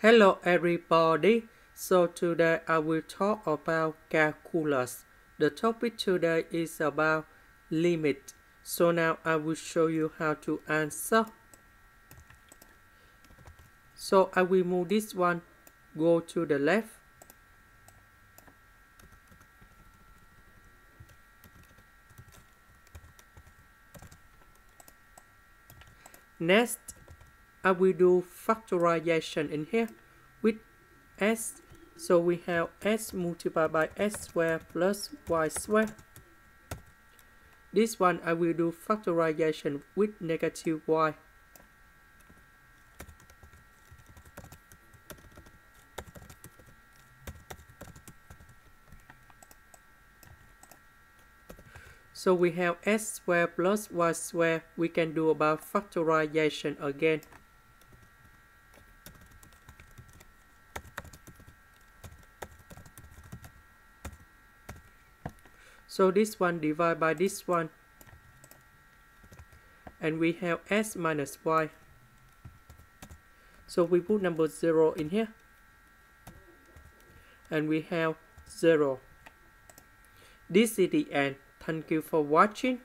Hello everybody. So today I will talk about calculus. The topic today is about limit. So now I will show you how to answer. So I will move this one, go to the left. Next, I will do factorization in here with x. So we have x multiplied by x squared plus y squared. This one I will do factorization with negative y. So we have x squared plus y squared. We can do about factorization again. So this one divided by this one. And we have x minus y. So we put number 0 in here. And we have 0. This is the end. Thank you for watching.